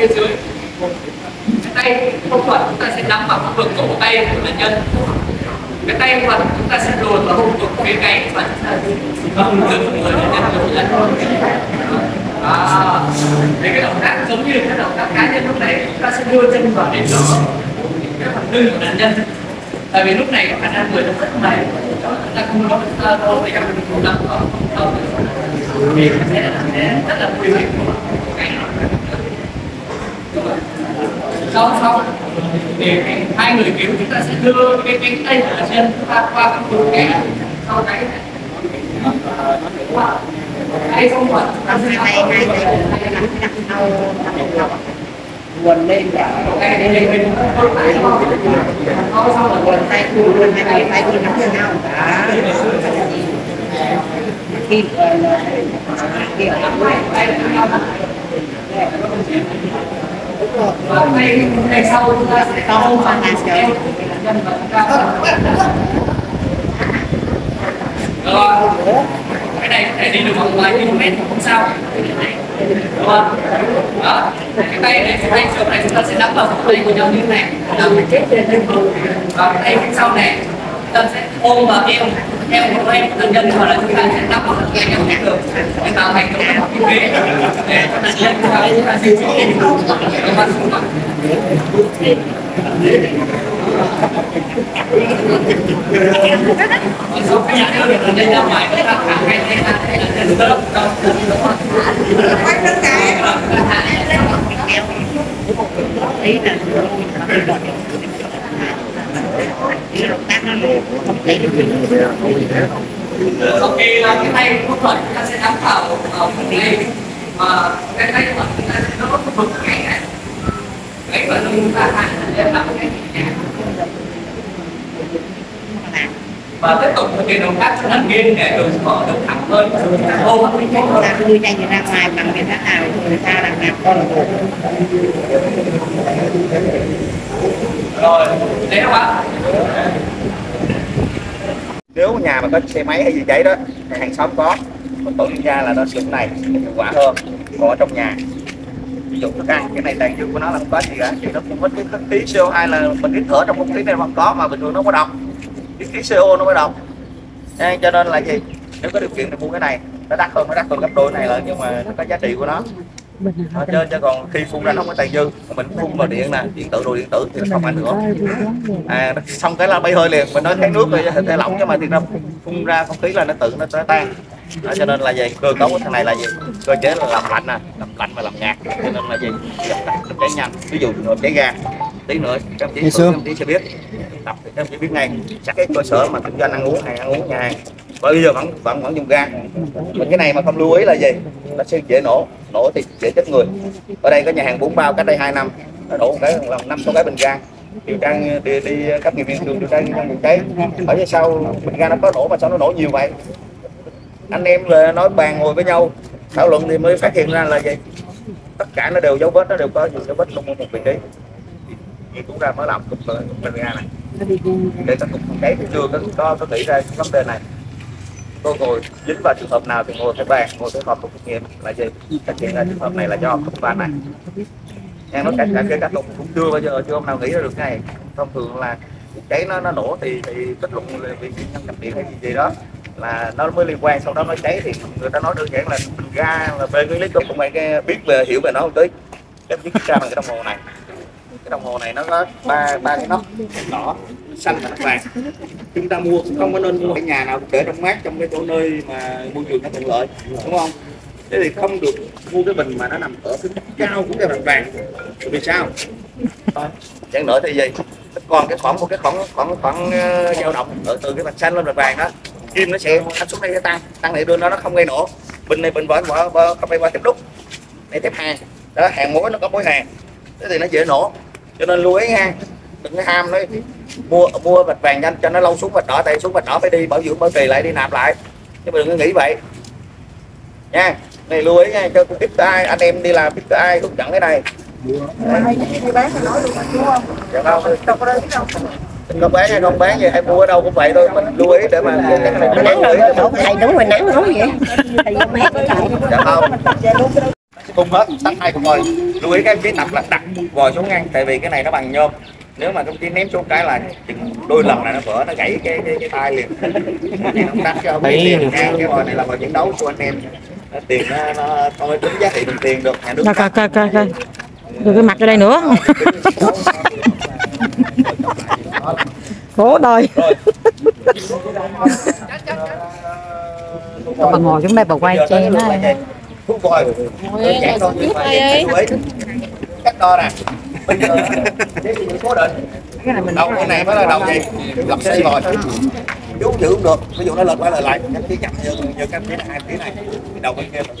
phía dưới. Cái tay không thuận chúng ta sẽ nắm vào khu vực cổ tay của nạn nhân. Cái tay thuận chúng ta sẽ luồn vào khu vực phía gáy và không lưng người nạn nhân của lần à, thì cái động tác giống như cái động tác cá nhân lúc này chúng ta sẽ đưa chân vào để đỡ cái phần lưng của nạn nhân. Tại vì lúc này có khả năng người nó rất mềm chúng ta không có đâu để các được cũng nằm ở không vì nó sẽ rất là nguy hiểm của cái sau sau thì hai người cứu chúng ta sẽ đưa cái cánh tay của nạn nhân qua qua cái vùng kẽ sau cái hay không phải hai tay hai tay đặt nhau quần lên cả đây đây đây đây quần tay khu quần hai tay tay khu nắm lên nhau cả khi khi ở tay tay sau chúng ta sẽ to hơn là sẽ rồi cái này có thể đi được vòng vài km không sao đúng không đó cái tay này cái tay trước này chúng ta sẽ nắm vào tay của nhau như thế này nắm chết trên và cái tay phía sau này tâm sẽ ôm vào em, em của em dần dần hoặc là chúng ta sẽ nắm vào cái eo được để tạo thành một cái tế, để cho nạn nhân chúng ta sẽ chúng ta sẽ chuyển các bạn xung quanh còn sau khi nạn nhân đi ra ngoài chúng ta thả hai tay ra để nạn nhân đỡ đau ý là cái động tác nó cái chương trình này là không gì thể sau khi là cái tay phẫu thuật chúng ta sẽ nắm vào vào phần này và cái tay phẫu thuật chúng ta sẽ nó có vực cái này cái phần chúng ta hạ lên làm cái nhẹ và tiếp tục thực hiện động tác cho thành viên để đường mở được thẳng hơn. Hô hấp tốt hơn ta đưa chân ra ngoài bằng biện pháp nào người ta làm nào con là một rồi đấy các bạn nếu nhà mà có xe máy hay gì cháy đó hàng xóm có còn tổ liên gia là nó sử dụng này hiệu quả hơn còn ở trong nhà. Ví dụ thức ăn cái này tàn dư của nó là không có gì cả thì nó cũng có cái khí CO2 là mình hít thở trong không khí này vẫn có mà bình thường nó có độc cái khí CO nó mới độc Nha, cho nên là gì? Nếu có điều kiện thì mua cái này nó đắt hơn nó đắt hơn gấp đôi này là nhưng mà nó có giá trị của nó. Ờ, chứ, chứ còn khi phun ra nó không có tàn dư mình phun vào điện nè điện tử đồ điện tử thì nó không ảnh hưởng. À xong cái là bay hơi liền mình nói thấy nước rồi thể lỏng nhưng mà thì nó phun ra không khí là nó tự nó sẽ tan. Đó, cho nên là gì cơ cấu của thằng này là gì cơ chế là làm lạnh nè làm lạnh và làm nhạt cho nên là gì dập tắt nó cháy nhanh ví dụ trường hợp cháy ga tí nữa các ông chí các ông chí sẽ biết. Tập thì các ông chí biết ngay chắc cái cơ sở mà kinh doanh ăn uống hàng ăn uống nhà hàng và bây giờ vẫn vẫn vẫn dùng ga mà cái này mà không lưu ý là gì? Nó sẽ dễ nổ nổ thì dễ chết người. Ở đây có nhà hàng bốn bao cách đây 2 năm. Nó nổ một cái làm năm sáu cái bình ga điều tra đi đi các nghiệp viên đường điều tra nguyên cái, vụ cháy sau bình ga nó có nổ mà sao nó nổ nhiều vậy? Anh em là nói bàn ngồi với nhau. Thảo luận thì mới phát hiện ra là gì? Tất cả nó đều dấu vết nó đều có nhiều dấu vết luôn một vị trí. Thì cũng ra mới làm ờ, cục bình ga này. Để các cục phòng cháy chưa có có, có nghĩ ra vấn đề này tôi ngồi dính vào trường hợp nào thì ngồi cái bàn ngồi cái hộp của kinh nghiệm. Là gì thực hiện là trường hợp này là do cục van này. Em nói cả cả cái các cục cũng chưa bao giờ, chưa ông nào nghĩ ra được cái này. Thông thường là vụ cháy nó nó nổ thì thì kết luận là bị nhân nhập điện hay gì gì đó. Là nó mới liên quan, sau đó nó cháy thì người ta nói đơn giản là bình ga là về cái lý cục cũng phải cái biết về, hiểu về nó không tí. Cái biết ra bằng cái đồng hồ này. Cái đồng hồ này nó có ba ba cái nóc đỏ xanh và vàng. Chúng ta mua cũng không có nên mua cái nhà nào để trong mát trong cái chỗ nơi mà môi trường nó thuận lợi đúng không? Thế thì không được mua cái bình mà nó nằm ở cái cao của cái mặt vàng. Vì sao? Chẳng nữa thì gì? Còn cái khoảng một cái khoảng khoảng khoảng ờ, dao động ở từ cái mặt xanh lên mặt vàng đó kim nó sẽ áp suất đây sẽ tăng tăng này đưa nó nó không gây nổ. Bình này bình vỏ vỏ vỡ, không bay qua tiếp đúc. Này tiếp hàng. Đó hàng mối nó có mối hàng. Thế thì nó dễ nổ. Cho nên lưu ý nha. Đừng có ham nó mua mua vạch vàng nhanh cho nó lâu xuống vạch đỏ tại xuống vạch đỏ phải đi bảo dưỡng bảo trì lại đi nạp lại. Chứ mà đừng có nghĩ vậy. Nha này lưu ý nha cho biết ai anh em đi làm biết ai hướng dẫn cái này. Dạ không không bán hay không bán gì hay mua ở đâu cũng vậy thôi mình lưu ý để mà cái nắng để rồi thầy đúng rồi nắng nóng vậy. Thầy mát dạ không. Cung hết tắt hai con vòi lưu ý các em chí tập là đặt vòi xuống ngang tại vì cái này nó bằng nhôm nếu mà công chí ném xuống cái là chừng đôi lần là nó vỡ nó gãy cái cái, cái tay liền. Em không đắt cho không biết tiền nha cái vòi này là vòi chiến đấu của anh em. Nó tiền nó, nó không tính giá trị đồng tiền được nhà nước coi coi coi coi. Rồi cái mặt ở đây nữa. Khổ đời. Bà ngồi xuống đây bà quay che nó. thôi cách đo nè gì cố định đầu cái này mới là đầu gì lập xây vòi chú giữ không được. Ví dụ nó lệch qua lệch lại các cái chậm như như các cái hai phía này. Thì đầu bên kia mình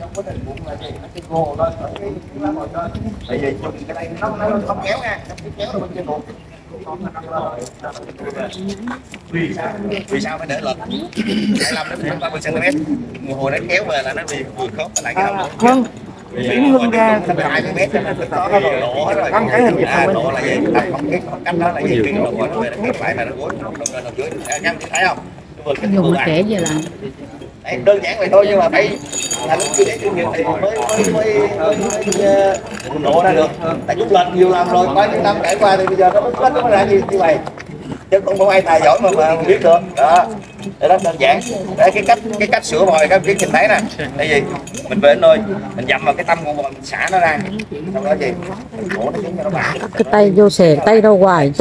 trong quá trình bụng là gì nó cái gồ lên ở cái cái lá ngồi trên tại vì dùng cái đây nó nó không kéo nha nó cái kéo nó bên trên bụng. Vì sao? Vì sao phải để lệch 25 đến 30 cm mùa hồ nó kéo về là nó bị vừa khớp lại cái đầu không chuyển lưng ra thành hai mươi mét nó có cái lỗ hết rồi cái hình à, lỗ là gì không cái cách đó là gì cái đầu nó về nó lại là nó gối lên đầu dưới à, em thấy không cái dùng nó kể về là Đấy, đơn giản vậy thôi nhưng mà phải là lúc chưa để chuyên nghiệp thì mới mới mới, mới, uh, nổ ra được tại chúng lệch nhiều lần rồi bao nhiêu năm trải qua thì bây giờ nó mới nó mới ra như vậy chứ không có ai tài giỏi mà mà biết được đó rất đơn giản. Để cái cách cái cách sửa vòi các biết nhìn thấy nè. Đây gì mình về đến nơi mình dặm vào cái tâm con vòi mình xả nó ra. Xong đó gì mình nó khiến cho nó bạc. Cái tay vô xề tay đâu hoài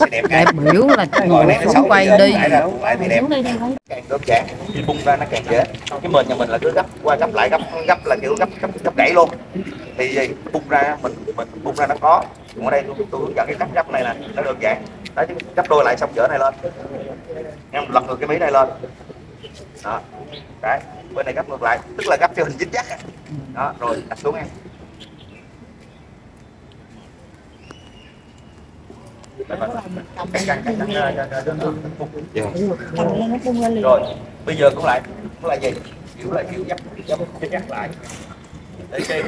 sẽ đẹp biểu là ngồi này nó xấu quay thì đi. lại ra lại thì đẹp. Càng đơn giản khi bung ra nó càng dễ. Cái mền nhà mình là cứ gấp qua gấp lại gấp gấp là kiểu gấp gấp gấp gãy luôn. Thì gì bung ra mình mình bung ra nó có. Còn ở đây tôi, tôi hướng dẫn cái cách gấp này là nó đơn giản đấy gấp đôi lại xong chở này lên. Em lật ngược cái mí này lên. Đó. Đấy bên này gấp ngược lại tức là gấp theo hình dính dắt đó rồi đặt xuống em. Ra rồi bây giờ cũng lại cũng là gì? Kiểu là kiểu dắt dắt dắt, lại. Để cái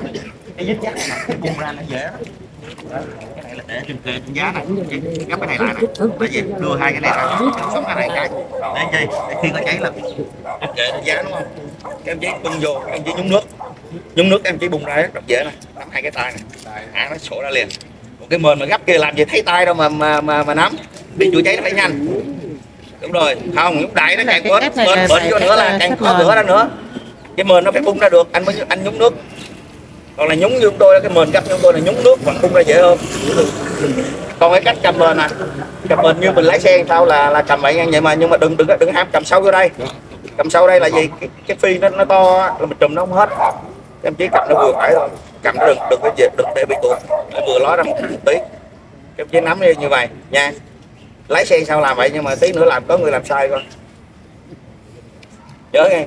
cái dính dắt này nó bung ra nó dễ cái này là để trên trên giá này gấp cái này lại nè để vì đưa hai cái này ra sống cái này cái để gì để khi nó cháy là em kệ nó giá đúng không em chỉ bung vô em chỉ nhúng nước nhúng nước em chỉ bung ra rất dễ này, nắm hai cái tay này à nó sổ ra liền một cái mền mà gấp kia làm gì thấy tay đâu mà mà mà, mà nắm bị chữa cháy nó phải nhanh đúng rồi không lúc đại nó càng bớt cách bớt bớt vô nữa là càng khó mền. rửa ra nữa cái mền nó phải bung ra được anh mới anh nhúng nước còn là nhúng như chúng tôi cái mền gấp như chúng tôi là nhúng nước còn phun ra dễ hơn. Còn cái cách cầm mền nè cầm mền như mình lái xe sao là là cầm vậy nha. Vậy mà nhưng mà đừng đừng đừng ham cầm sâu vô đây. Cầm sâu đây là gì cái, cái phi nó nó to là mình trùm nó không hết. Em chỉ cầm nó vừa phải thôi. Cầm nó đừng đừng có dệt đừng để bị tuột. Vừa ló ra một tí. Em chỉ nắm như, như vậy nha. Lái xe sao làm vậy nhưng mà tí nữa làm có người làm sai coi. Nhớ nghe.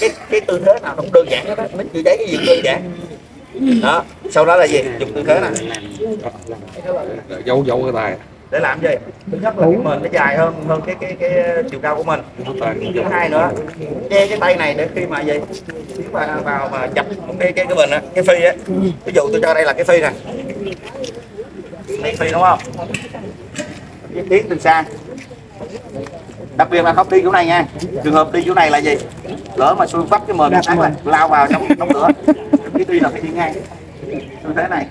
Cái cái tư thế nào cũng đơn giản hết á. Mình chữa cháy cái gì đơn giản đó sau đó là gì? Dùng tư thế nè giấu giấu cái tay. Để làm gì? Thứ nhất là cái mền nó dài hơn hơn cái cái cái chiều cao của mình. Thứ hai nữa che cái tay này để khi mà gì? Khi mà vào mà chập cái cái cái bình á cái phi á. Ví dụ tôi cho đây là cái phi nè. Đây phi đúng không? Cái tiếng từ xa. Đặc biệt là không đi chỗ này nha. Trường hợp đi chỗ này là gì? Lỡ mà xui bắt cái mền sáng lao vào trong trong lửa cái tuy là phải đi ngang. Như thế này,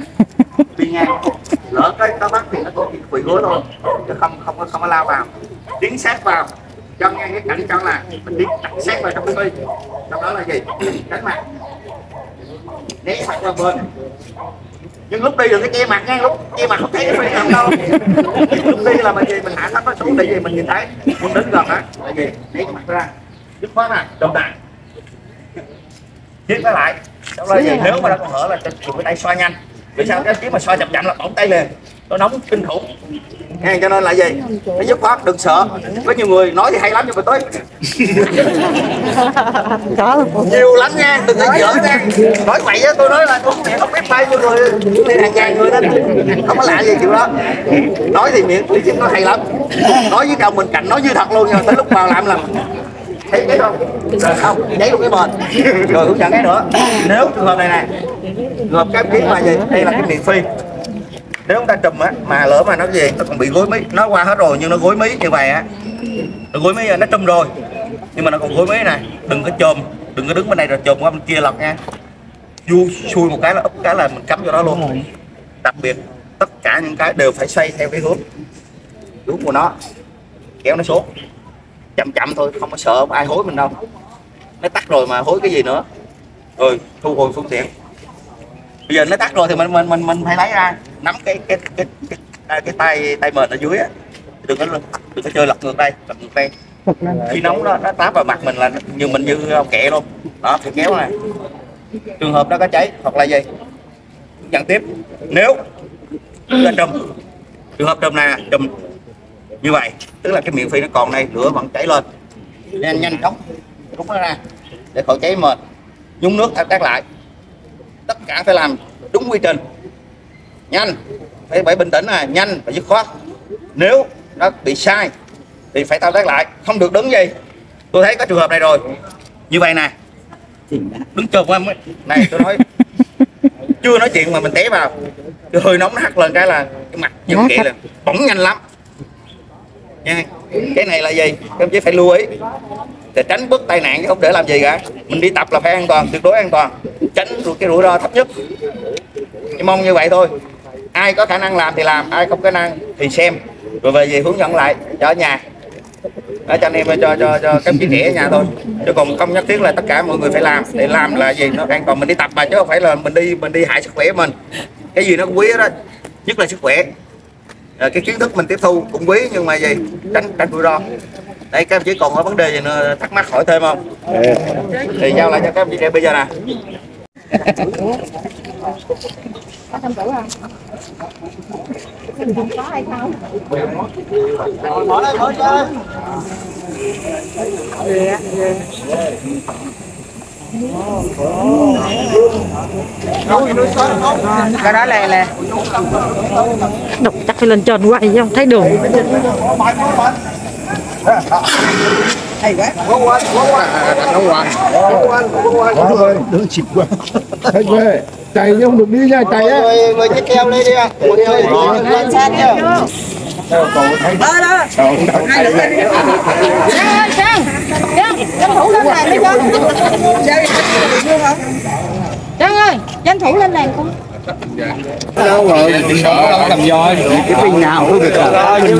đi ngang. Lỡ cái nó bắt thì nó có bị gối thôi. Chứ không không có không có lao vào. Tiến sát vào. Chân ngay cái cạnh chân là mình tiến sát vào trong cái phi. Trong đó là gì? Tránh mặt. Né mặt qua bên. Nhưng lúc đi đừng cái che mặt nha lúc che mặt không thấy cái phi nào đâu. Lúc đi là mình gì? Mình hạ thấp nó xuống. Để gì mình nhìn thấy. Mình đến gần á. Là gì né cái mặt ra. Dứt khoát nè đồng đạn. Tiếp nó lại sau đó gì nếu mà nó còn hở là dùng cái tay xoa nhanh. Vì sao? Cái kiếm mà xoa chậm chậm là bỏng tay liền nó nóng kinh khủng. Nghe cho nên là gì phải dứt khoát đừng sợ. Có nhiều người nói thì hay lắm nhưng mà tới. Nhiều lắm nha đừng có giỡn nha nói vậy á tôi nói là tôi không biết bao nhiêu người đi hàng ngàn người đó. Không có lạ gì kiểu đó. Nói thì miệng lý nó hay lắm. Nói với chồng mình cạnh nói như thật luôn nhưng mà tới lúc vào làm làm thấy cái không? Rồi không giấy luôn cái bền. Rồi hướng dẫn cái nữa. Nếu trường hợp này nè hợp cái kiếm mà gì đây là cái miệng phi nếu chúng ta trùm á mà lỡ mà nó gì nó còn bị gối mí. Nó qua hết rồi nhưng nó gối mí như vậy á. Nó gối mí nó trùm rồi. Nhưng mà nó còn gối mí này đừng có chồm đừng có đứng bên này rồi chùm qua bên kia lật nha. Du xuôi một cái là úp cái là mình cắm vô đó luôn. Đặc biệt tất cả những cái đều phải xoay theo cái hướng hướng của nó. Kéo nó xuống chậm chậm thôi không có sợ không ai hối mình đâu. Nó tắt rồi mà hối cái gì nữa. Rồi thu hồi phương tiện. Bây giờ nó tắt rồi thì mình mình mình mình phải lấy ra nắm cái cái cái cái, cái, cái tay tay mền ở dưới á. Đừng có đừng có chơi lật ngược đây lật ngược đây. Khi nóng nó nó táp vào mặt mình là như mình như kẹ luôn. Đó thì kéo này. Trường hợp nó có cháy hoặc là gì? Nhận tiếp. Nếu lên trùm. Trường hợp trùm này trùm như vậy tức là cái miệng phi nó còn đây lửa vẫn cháy lên. Nhanh nhanh chóng rút nó ra để khỏi cháy mệt. Nhúng nước thao tác lại. Tất cả phải làm đúng quy trình. Nhanh phải phải bình tĩnh à nhanh và dứt khoát. Nếu nó bị sai thì phải thao tác lại không được đứng gì. Tôi thấy có trường hợp này rồi. Như vậy nè. Đứng chồm qua mới này tôi nói. Chưa nói chuyện mà mình té vào. Cái hơi nóng nó hắt lên cái là cái mặt giống kệ là bỏng nhanh lắm nha. Cái này là gì? Các ông chí phải lưu ý. Để tránh bước tai nạn chứ không để làm gì cả. Mình đi tập là phải an toàn tuyệt đối an toàn. Tránh cái rủi ro thấp nhất. Chỉ mong như vậy thôi. Ai có khả năng làm thì làm ai không có năng thì xem. Rồi về về hướng dẫn lại cho ở nhà. Đó, cho anh em cho cho cho các chị trẻ ở nhà thôi. Chứ còn không nhất thiết là tất cả mọi người phải làm. Để làm là gì? Nó an toàn mình đi tập mà chứ không phải là mình đi mình đi hại sức khỏe mình. Cái gì nó quý đó nhất là sức khỏe à, cái kiến thức mình tiếp thu cũng quý nhưng mà gì tránh tránh rủi ro. Đây các em chỉ còn có vấn đề gì nữa thắc mắc hỏi thêm không? Thì giao lại cho các em chị bây giờ nè. có thông tử không không có hay không bỏ đây bỏ chơi cái đó là là đọc chắc phải lên tròn quay không thấy đường hay quá Quá đừng chịu quá. Thấy ghê. Chạy không được đi nha, chạy á. người chiếc keo lên đi ạ lên xe nha đó đó. Hai lực lên đi sang sang tranh thủ lên đèn đi cho Trang ơi, tranh thủ lên đèn con Đâu rồi? làm voi Cái pin nào cũng được. Rồi. Nhìn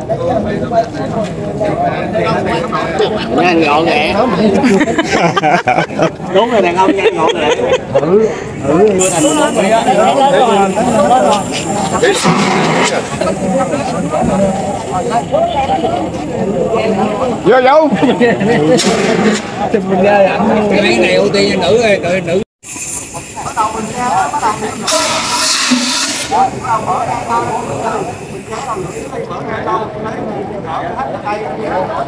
nhanh gọn lẹ đúng rồi đàn ông nhanh gọn lẹ Vô vô. cái này ưu tiên cho nữ ơi nữ Tình quá. Không phải quá.